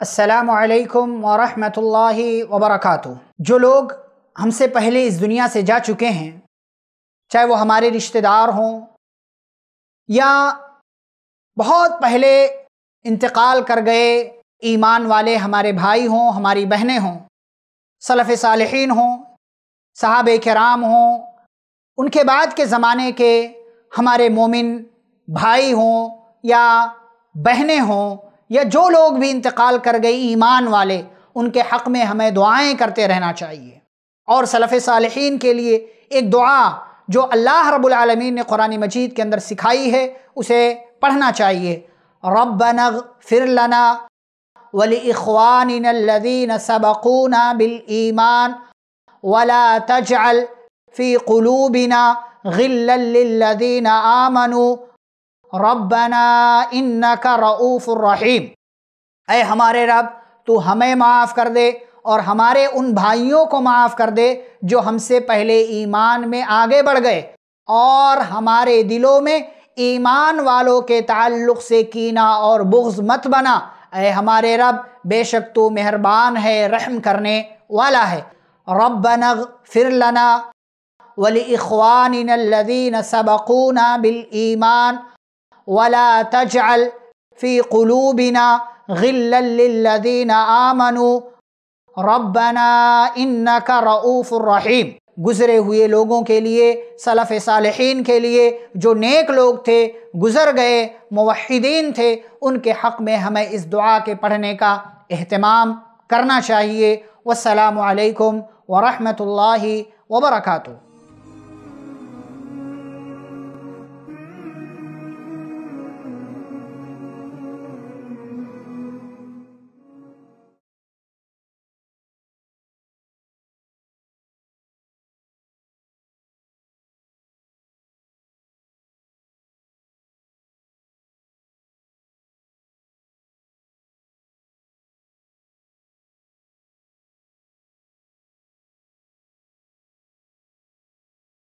السلام علیکم ورحمۃ اللہ وبرکاتہ۔ جو لوگ ہم سے پہلے اس دنیا سے جا چکے ہیں، چاہے وہ ہمارے رشتہ دار ہوں یا بہت پہلے انتقال کر گئے ایمان والے ہمارے بھائی ہوں، ہماری بہنیں ہوں صلف صالحین ہوں، صحابہ کرام ہوں، ان کے بعد کے زمانے کے ہمارے مومن بھائی ہوں یا بہنیں ہوں یا جو لوگ بھی انتقال کر گئی ایمان والے، ان کے حق میں ہمیں دعائیں کرتے رہنا چاہیے۔ اور صلف صالحین کے لیے ایک دعا جو اللہ رب العالمین نے قرآن مجید کے اندر سکھائی ہے، اسے پڑھنا چاہیے۔ ربنا اغفر لنا ولإخواننا الذين سبقونا بالإيمان ولا تجعل في قلوبنا غلا للذين آمنوا ربنا انکا رعوف الرحیم۔ اے ہمارے رب، تو ہمیں معاف کر دے اور ہمارے ان بھائیوں کو معاف کر دے جو ہم سے پہلے ایمان میں آگے بڑھ گئے اور ہمارے دلوں میں ایمان والوں کے تعلق سے کینہ اور بغض مت بنا۔ اے ہمارے رب، بے شک تو مہربان ہے، رحم کرنے والا ہے۔ ربنا اغفر لنا ولإخواننا الذين سبقونا بالإيمان۔ ولا تجعل في قلوبنا غلا للذين آمنوا. ربنا انك رؤوف الرحیم گزرے ہوئے لوگوں کے لیے صلف صالحین کے لیے جو نیک لوگ تھے، گزر گئے، موحدین تھے، ان کے حق میں ہمیں اس دعا کے پڑھنے کا اہتمام کرنا چاہیے. والسلام علیکم ورحمۃ اللہ وبرکاتہ.